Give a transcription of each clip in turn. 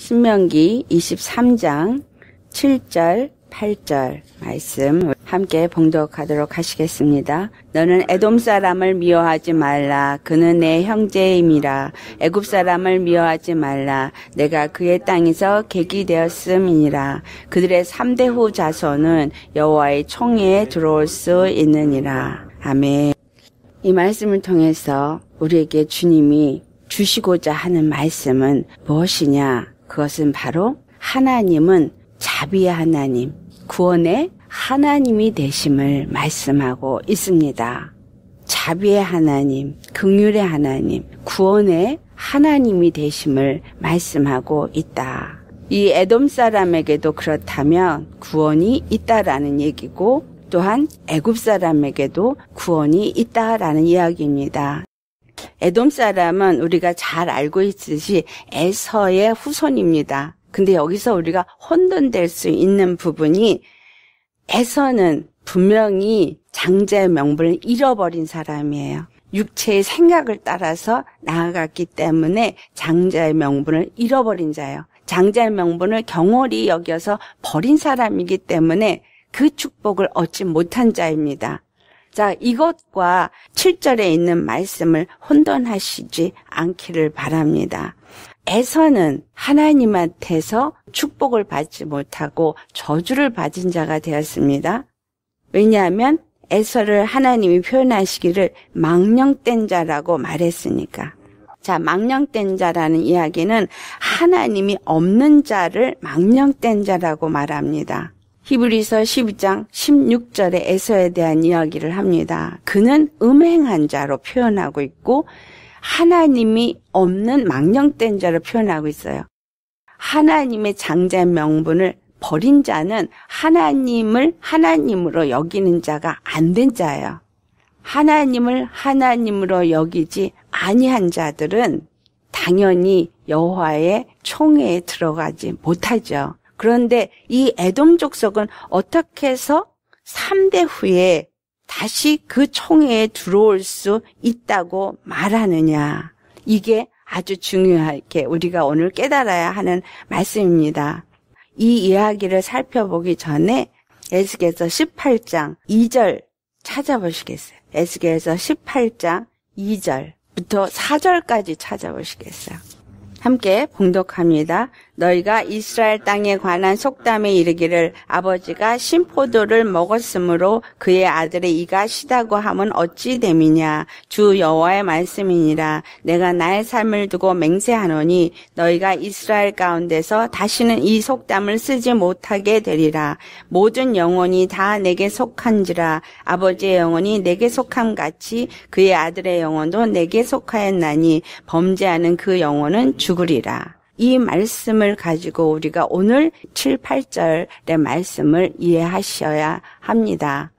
신명기 23장 7절 8절 말씀 함께 봉독하도록 하시겠습니다. 너는 에돔 사람을 미워하지 말라. 그는 내 형제임이라. 애굽 사람을 미워하지 말라. 내가 그의 땅에서 객이 되었음이니라. 그들의 3대 후 자손은 여호와의 총회에 들어올 수 있느니라. 아멘. 이 말씀을 통해서 우리에게 주님이 주시고자 하는 말씀은 무엇이냐? 그것은 바로 하나님은 자비의 하나님, 구원의 하나님이 되심을 말씀하고 있습니다. 자비의 하나님, 긍휼의 하나님, 구원의 하나님이 되심을 말씀하고 있다. 이 에돔 사람에게도 그렇다면 구원이 있다라는 얘기고 또한 애굽 사람에게도 구원이 있다라는 이야기입니다. 에돔 사람은 우리가 잘 알고 있듯이 에서의 후손입니다. 근데 여기서 우리가 혼돈될 수 있는 부분이 에서는 분명히 장자의 명분을 잃어버린 사람이에요. 육체의 생각을 따라서 나아갔기 때문에 장자의 명분을 잃어버린 자예요. 장자의 명분을 경홀히 여겨서 버린 사람이기 때문에 그 축복을 얻지 못한 자입니다. 자, 이것과 7절에 있는 말씀을 혼돈하시지 않기를 바랍니다. 에서는 하나님한테서 축복을 받지 못하고 저주를 받은 자가 되었습니다. 왜냐하면 에서를 하나님이 표현하시기를 망령된 자라고 말했으니까. 자, 망령된 자라는 이야기는 하나님이 없는 자를 망령된 자라고 말합니다. 히브리서 12장 16절에 에서에 대한 이야기를 합니다. 그는 음행한 자로 표현하고 있고 하나님이 없는 망령된 자로 표현하고 있어요. 하나님의 장자 명분을 버린 자는 하나님을 하나님으로 여기는 자가 안 된 자예요. 하나님을 하나님으로 여기지 아니한 자들은 당연히 여호와의 총회에 들어가지 못하죠. 그런데 이 에돔 족 속은 어떻게 해서 3대 후에 다시 그 총회에 들어올 수 있다고 말하느냐. 이게 아주 중요하게 우리가 오늘 깨달아야 하는 말씀입니다. 이 이야기를 살펴보기 전에 에스겔서 18장 2절 찾아보시겠어요? 에스겔서 18장 2절부터 4절까지 찾아보시겠어요? 함께 봉독합니다. 너희가 이스라엘 땅에 관한 속담에 이르기를 아버지가 신포도를 먹었으므로 그의 아들의 이가 시다고 하면 어찌 됨이냐? 주 여호와의 말씀이니라. 내가 나의 삶을 두고 맹세하노니 너희가 이스라엘 가운데서 다시는 이 속담을 쓰지 못하게 되리라. 모든 영혼이 다 내게 속한지라. 아버지의 영혼이 내게 속함 같이 그의 아들의 영혼도 내게 속하였나니 범죄하는 그 영혼은 죽으리라 이 말씀을 가지고 우리가 오늘 7, 8절의 말씀을 이해하셔야 합니다.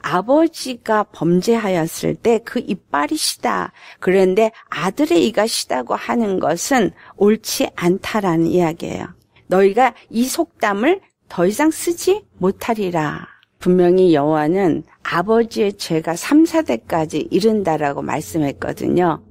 아버지가 범죄하였을 때 그 이빨이 시다. 그런데 아들의 이가 시다고 하는 것은 옳지 않다라는 이야기예요. 너희가 이 속담을 더 이상 쓰지 못하리라. 분명히 여호와는 아버지의 죄가 3, 4대까지 이른다라고 말씀했거든요.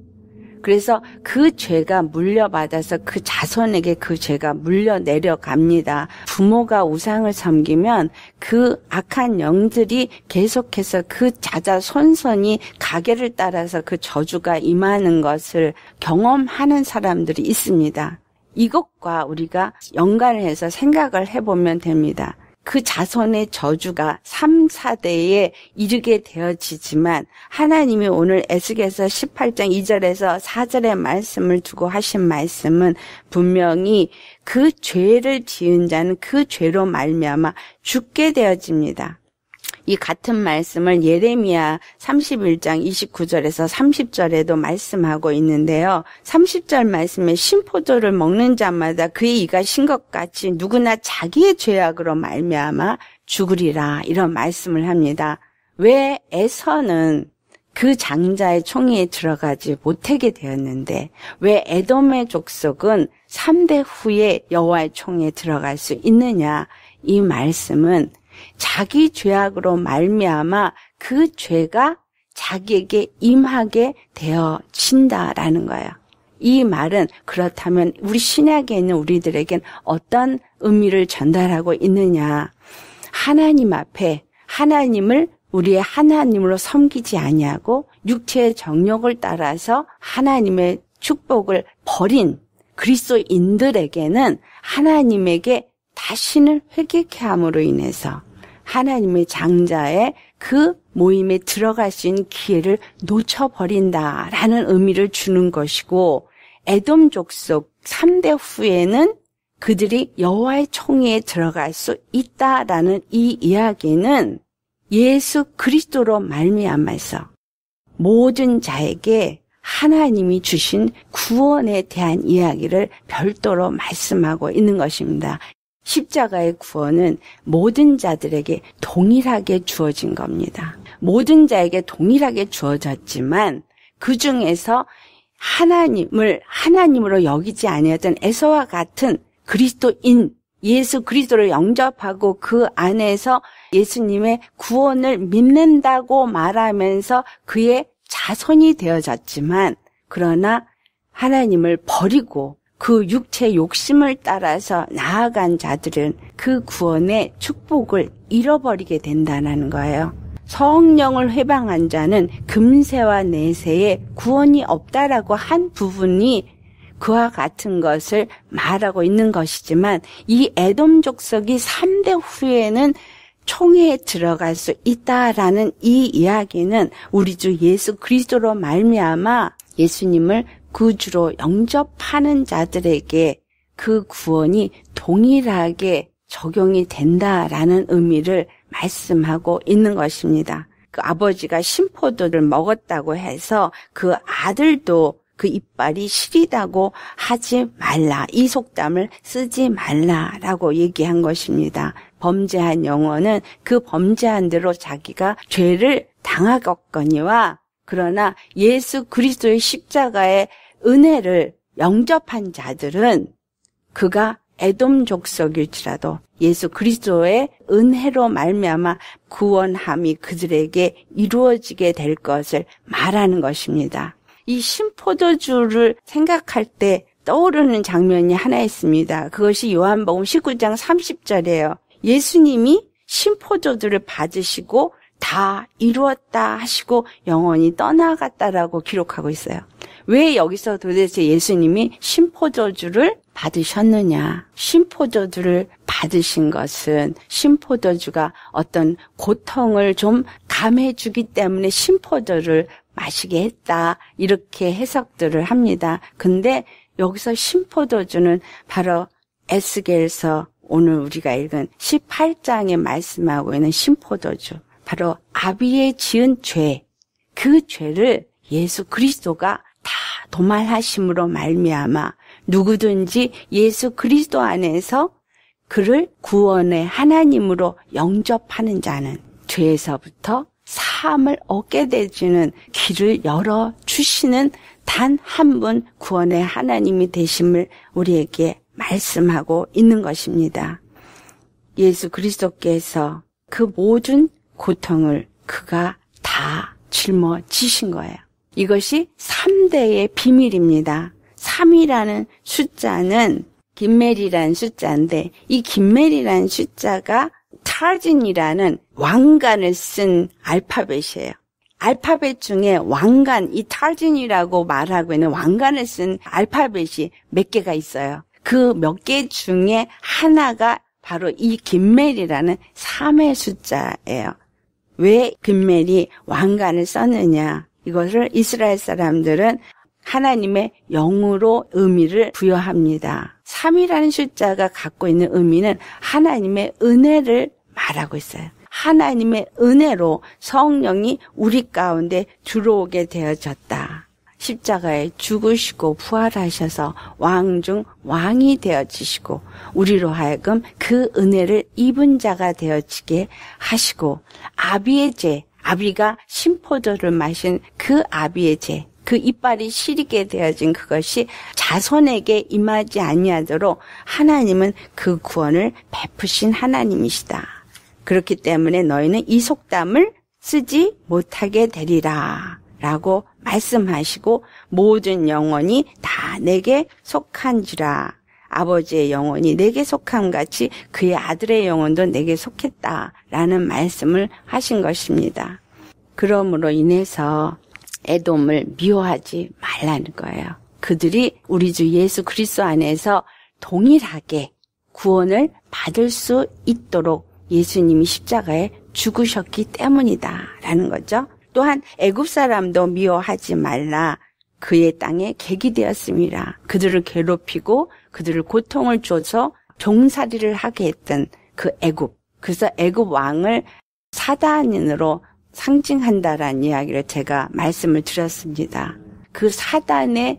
그래서 그 죄가 물려받아서 그 자손에게 그 죄가 물려 내려갑니다. 부모가 우상을 섬기면 그 악한 영들이 계속해서 그 자자 손손이 가게를 따라서 그 저주가 임하는 것을 경험하는 사람들이 있습니다. 이것과 우리가 연관을 해서 생각을 해보면 됩니다. 그 자손의 저주가 3, 4대에 이르게 되어지지만 하나님이 오늘 에스겔서 18장 2절에서 4절의 말씀을 두고 하신 말씀은 분명히 그 죄를 지은 자는 그 죄로 말미암아 죽게 되어집니다. 이 같은 말씀을 예레미야 31장 29절에서 30절에도 말씀하고 있는데요. 30절 말씀에 신포도를 먹는 자마다 그의 이가 신 것 같이 누구나 자기의 죄악으로 말미암아 죽으리라 이런 말씀을 합니다. 왜 에서는 그 장자의 총회에 들어가지 못하게 되었는데 왜 에돔의 족속은 3대 후에 여호와의 총회에 들어갈 수 있느냐? 이 말씀은 자기 죄악으로 말미암아 그 죄가 자기에게 임하게 되어진다라는 거예요. 이 말은 그렇다면 우리 신약에 있는 우리들에겐 어떤 의미를 전달하고 있느냐. 하나님 앞에 하나님을 우리의 하나님으로 섬기지 아니하고 육체의 정욕을 따라서 하나님의 축복을 버린 그리스도인들에게는 하나님에게 다시는 회개케 함으로 인해서 하나님의 장자의 그 모임에 들어갈 수 있는 기회를 놓쳐버린다라는 의미를 주는 것이고 에돔 족 속 3대 후에는 그들이 여호와의 총회에 들어갈 수 있다라는 이 이야기는 예수 그리스도로 말미암아서 모든 자에게 하나님이 주신 구원에 대한 이야기를 별도로 말씀하고 있는 것입니다. 십자가의 구원은 모든 자들에게 동일하게 주어진 겁니다. 모든 자에게 동일하게 주어졌지만 그 중에서 하나님을 하나님으로 여기지 아니었던 에서와 같은 그리스도인 예수 그리스도를 영접하고 그 안에서 예수님의 구원을 믿는다고 말하면서 그의 자손이 되어졌지만 그러나 하나님을 버리고 그 육체 욕심을 따라서 나아간 자들은 그 구원의 축복을 잃어버리게 된다는 거예요. 성령을 회방한 자는 금세와 내세에 구원이 없다라고 한 부분이 그와 같은 것을 말하고 있는 것이지만 이 에돔 족속이 3대 후에는 총회에 들어갈 수 있다라는 이 이야기는 우리 주 예수 그리스도로 말미암아 예수님을 구주로 영접하는 자들에게 그 구원이 동일하게 적용이 된다라는 의미를 말씀하고 있는 것입니다. 그 아버지가 심포도를 먹었다고 해서 그 아들도 그 이빨이 시리다고 하지 말라. 이 속담을 쓰지 말라라고 얘기한 것입니다. 범죄한 영혼은 그 범죄한 대로 자기가 죄를 당하겠거니와 그러나 예수 그리스도의 십자가의 은혜를 영접한 자들은 그가 에돔 족속일지라도 예수 그리스도의 은혜로 말미암아 구원함이 그들에게 이루어지게 될 것을 말하는 것입니다. 이 신포도주를 생각할 때 떠오르는 장면이 하나 있습니다. 그것이 요한복음 19장 30절이에요. 예수님이 신포도들을 받으시고 다 이루었다 하시고 영원히 떠나갔다라고 기록하고 있어요. 왜 여기서 도대체 예수님이 신포도주를 받으셨느냐? 신포도주를 받으신 것은 신포도주가 어떤 고통을 좀 감해주기 때문에 신포도를 마시게 했다. 이렇게 해석들을 합니다. 근데 여기서 신포도주는 바로 에스겔서 오늘 우리가 읽은 18장에 말씀하고 있는 신포도주. 바로 아비의 지은 죄. 그 죄를 예수 그리스도가 다 도말하심으로 말미암아 누구든지 예수 그리스도 안에서 그를 구원의 하나님으로 영접하는 자는 죄에서부터 사함을 얻게 되지는 길을 열어 주시는 단 한 분 구원의 하나님이 되심을 우리에게 말씀하고 있는 것입니다. 예수 그리스도께서 그 모든 고통을 그가 다 짊어지신 거예요. 이것이 3대의 비밀입니다. 3이라는 숫자는 김멜이라는 숫자인데 이 김멜이라는 숫자가 타진이라는 왕관을 쓴 알파벳이에요. 알파벳 중에 왕관, 이 타진이라고 말하고 있는 왕관을 쓴 알파벳이 몇 개가 있어요. 그 몇 개 중에 하나가 바로 이 김멜이라는 3의 숫자예요. 왜 김멜이 왕관을 썼느냐? 이것을 이스라엘 사람들은 하나님의 영으로 의미를 부여합니다. 3이라는 숫자가 갖고 있는 의미는 하나님의 은혜를 말하고 있어요. 하나님의 은혜로 성령이 우리 가운데 들어오게 되어졌다. 십자가에 죽으시고 부활하셔서 왕 중 왕이 되어지시고 우리로 하여금 그 은혜를 입은 자가 되어지게 하시고 아비의 죄, 아비가 심포도를 마신 그 아비의 죄, 그 이빨이 시리게 되어진 그것이 자손에게 임하지 아니하도록 하나님은 그 구원을 베푸신 하나님이시다. 그렇기 때문에 너희는 이 속담을 쓰지 못하게 되리라. 라고 말씀하시고 모든 영혼이 다 내게 속한지라 아버지의 영혼이 내게 속함 같이 그의 아들의 영혼도 내게 속했다 라는 말씀을 하신 것입니다. 그러므로 인해서 애돔을 미워하지 말라는 거예요. 그들이 우리 주 예수 그리스도 안에서 동일하게 구원을 받을 수 있도록 예수님이 십자가에 죽으셨기 때문이다라는 거죠. 또한 애굽 사람도 미워하지 말라. 그의 땅에 객이 되었습니다. 그들을 괴롭히고 그들을 고통을 줘서 종살이를 하게 했던 그 애굽. 그래서 애굽 왕을 사단으로 상징한다라는 이야기를 제가 말씀을 드렸습니다. 그 사단의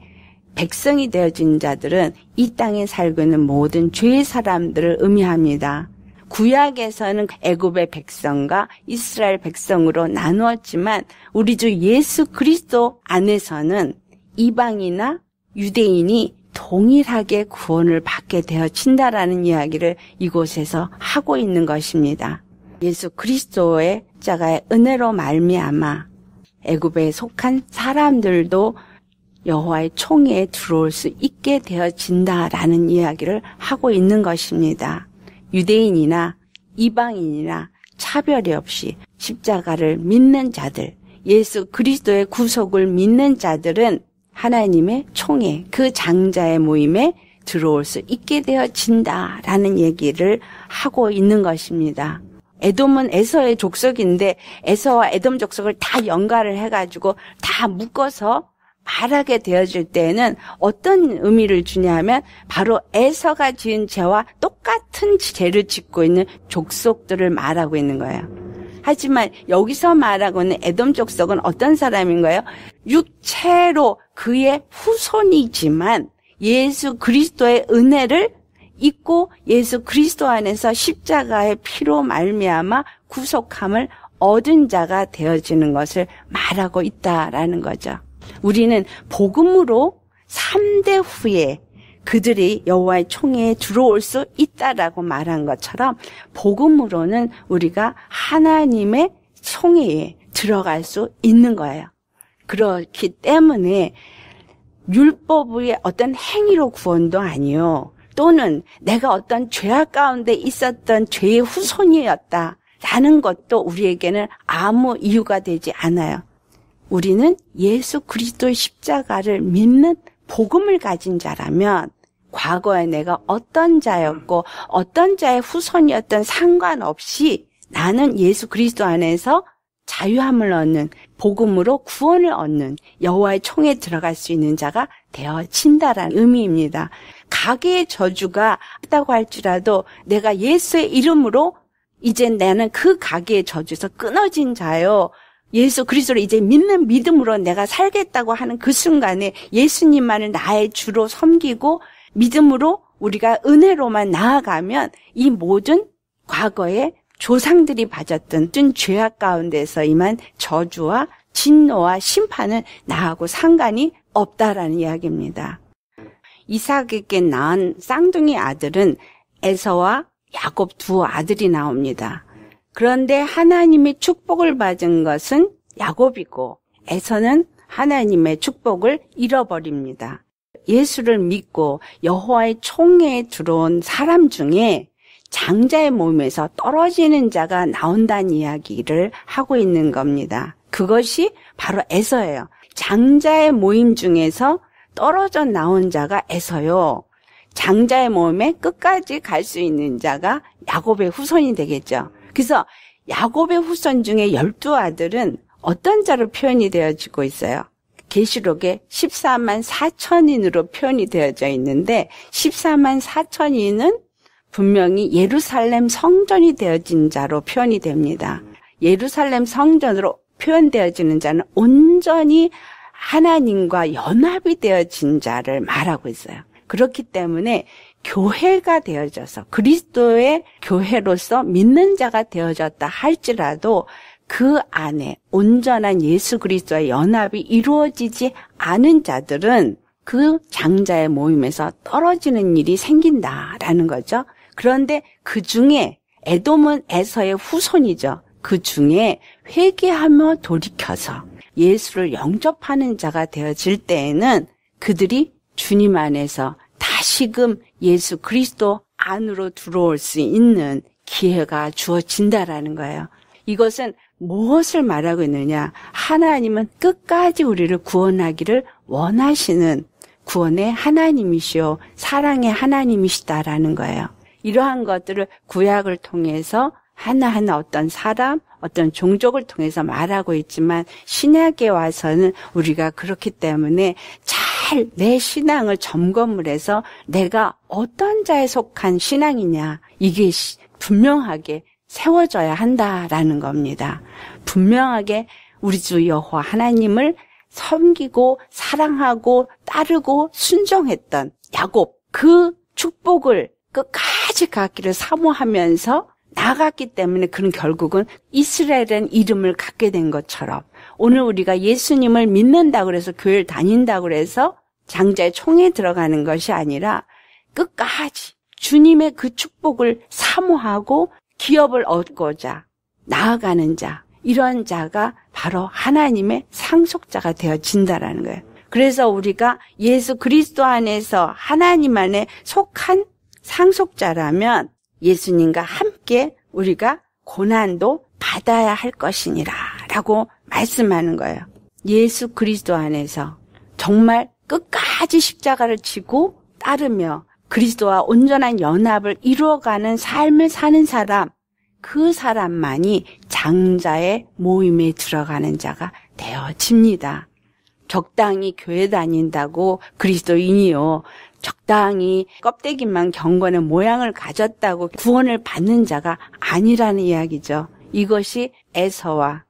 백성이 되어진 자들은 이 땅에 살고 있는 모든 죄의 사람들을 의미합니다. 구약에서는 애굽의 백성과 이스라엘 백성으로 나누었지만 우리 주 예수 그리스도 안에서는 이방이나 유대인이 동일하게 구원을 받게 되어진다라는 이야기를 이곳에서 하고 있는 것입니다. 예수 그리스도의 자가의 은혜로 말미암아 애굽에 속한 사람들도 여호와의 총회에 들어올 수 있게 되어진다라는 이야기를 하고 있는 것입니다. 유대인이나 이방인이나 차별이 없이 십자가를 믿는 자들, 예수 그리스도의 구속을 믿는 자들은 하나님의 총회, 그 장자의 모임에 들어올 수 있게 되어진다라는 얘기를 하고 있는 것입니다. 에돔은 에서의 족속인데 에서와 에돔 족속을 다 연가를 해가지고 다 묶어서 말하게 되어질 때에는 어떤 의미를 주냐면 바로 에서가 지은 죄와 똑같은 죄를 짓고 있는 족속들을 말하고 있는 거예요. 하지만 여기서 말하고 있는 에돔 족속은 어떤 사람인가요? 육체로 그의 후손이지만 예수 그리스도의 은혜를 있고 예수 그리스도 안에서 십자가의 피로 말미암아 구속함을 얻은 자가 되어지는 것을 말하고 있다라는 거죠. 우리는 복음으로 3대 후에 그들이 여호와의 총회에 들어올 수 있다라고 말한 것처럼 복음으로는 우리가 하나님의 총회에 들어갈 수 있는 거예요. 그렇기 때문에 율법의 어떤 행위로 구원도 아니요. 또는 내가 어떤 죄악 가운데 있었던 죄의 후손이었다. 라는 것도 우리에게는 아무 이유가 되지 않아요. 우리는 예수 그리스도의 십자가를 믿는 복음을 가진 자라면 과거에 내가 어떤 자였고 어떤 자의 후손이었던 상관없이 나는 예수 그리스도 안에서 자유함을 얻는 복음으로 구원을 얻는 여호와의 총에 들어갈 수 있는 자가 되어진다라는 의미입니다. 가게의 저주가 있다고 할지라도 내가 예수의 이름으로 이제 나는 그 가게의 저주에서 끊어진 자요. 예수 그리스도를 이제 믿는 믿음으로 내가 살겠다고 하는 그 순간에 예수님만을 나의 주로 섬기고 믿음으로 우리가 은혜로만 나아가면 이 모든 과거에 조상들이 받았던 뜬 죄악 가운데서 임한 저주와 진노와 심판은 나하고 상관이 없다라는 이야기입니다. 이삭에게 낳은 쌍둥이 아들은 에서와 야곱 두 아들이 나옵니다. 그런데 하나님의 축복을 받은 것은 야곱이고 에서는 하나님의 축복을 잃어버립니다. 예수를 믿고 여호와의 총회에 들어온 사람 중에 장자의 몸에서 떨어지는 자가 나온다는 이야기를 하고 있는 겁니다. 그것이 바로 에서예요. 장자의 모임 중에서 떨어져 나온 자가 에서요. 장자의 몸에 끝까지 갈 수 있는 자가 야곱의 후손이 되겠죠. 그래서 야곱의 후손 중에 열두 아들은 어떤 자로 표현이 되어지고 있어요? 계시록에 14만 4천인으로 표현이 되어져 있는데 14만 4천인은 분명히 예루살렘 성전이 되어진 자로 표현이 됩니다. 예루살렘 성전으로 표현되어지는 자는 온전히 하나님과 연합이 되어진 자를 말하고 있어요. 그렇기 때문에 교회가 되어져서 그리스도의 교회로서 믿는 자가 되어졌다 할지라도 그 안에 온전한 예수 그리스도의 연합이 이루어지지 않은 자들은 그 장자의 모임에서 떨어지는 일이 생긴다라는 거죠. 그런데 그 중에 에돔은 에서의 후손이죠. 그 중에 회개하며 돌이켜서 예수를 영접하는 자가 되어질 때에는 그들이 주님 안에서 다시금 예수 그리스도 안으로 들어올 수 있는 기회가 주어진다라는 거예요. 이것은 무엇을 말하고 있느냐? 하나님은 끝까지 우리를 구원하기를 원하시는 구원의 하나님이시오. 사랑의 하나님이시다라는 거예요. 이러한 것들을 구약을 통해서 하나하나 어떤 사람, 어떤 종족을 통해서 말하고 있지만 신약에 와서는 우리가 그렇기 때문에 잘 내 신앙을 점검을 해서 내가 어떤 자에 속한 신앙이냐 이게 분명하게 세워져야 한다라는 겁니다. 분명하게 우리 주 여호와 하나님을 섬기고 사랑하고 따르고 순종했던 야곱 그 축복을 끝까지 갖기를 사모하면서 나갔기 때문에 그는 결국은 이스라엘은 이름을 갖게 된 것처럼 오늘 우리가 예수님을 믿는다고 그래서 교회를 다닌다고 그래서 장자의 총에 들어가는 것이 아니라 끝까지 주님의 그 축복을 사모하고 기업을 얻고자 나아가는 자 이런 자가 바로 하나님의 상속자가 되어진다라는 거예요. 그래서 우리가 예수 그리스도 안에서 하나님 안에 속한 상속자라면 예수님과 함께 우리가 고난도 받아야 할 것이니라 라고 말씀하는 거예요. 예수 그리스도 안에서 정말 끝까지 십자가를 지고 따르며 그리스도와 온전한 연합을 이루어가는 삶을 사는 사람, 그 사람만이 장자의 모임에 들어가는 자가 되어집니다. 적당히 교회 다닌다고 그리스도인이요. 적당히 껍데기만 경건의 모양을 가졌다고 구원을 받는 자가 아니라는 이야기죠. 이것이 에서와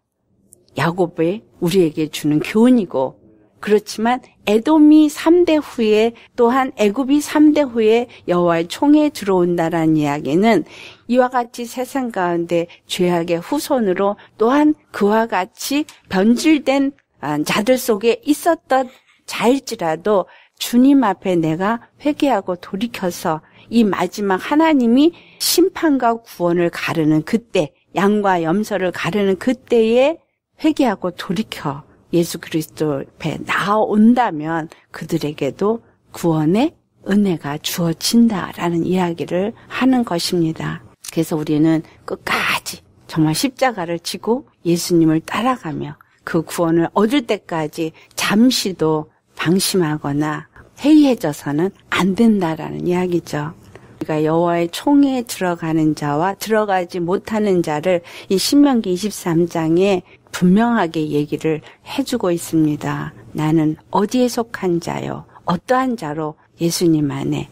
야곱의 우리에게 주는 교훈이고 그렇지만 에돔이 3대 후에 또한 애굽이 3대 후에 여호와의 총에 들어온다라는 이야기는 이와 같이 세상 가운데 죄악의 후손으로 또한 그와 같이 변질된 아, 자들 속에 있었던 자일지라도 주님 앞에 내가 회개하고 돌이켜서 이 마지막 하나님이 심판과 구원을 가르는 그때, 양과 염소를 가르는 그때에 회개하고 돌이켜 예수 그리스도 앞에 나온다면 그들에게도 구원의 은혜가 주어진다라는 이야기를 하는 것입니다. 그래서 우리는 끝까지 정말 십자가를 지고 예수님을 따라가며 그 구원을 얻을 때까지 잠시도 방심하거나 해이해져서는 안 된다라는 이야기죠. 우리가 여호와의 총에 들어가는 자와 들어가지 못하는 자를 이 신명기 23장에 분명하게 얘기를 해주고 있습니다. 나는 어디에 속한 자요? 어떠한 자로 예수님 안에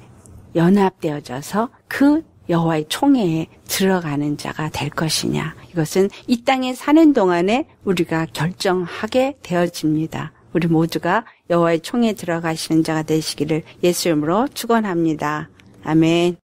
연합되어져서 그 여호와의 총회에 들어가는 자가 될 것이냐. 이것은 이 땅에 사는 동안에 우리가 결정하게 되어집니다. 우리 모두가 여호와의 총에 들어가시는 자가 되시기를 예수 이름으로 축원합니다. 아멘.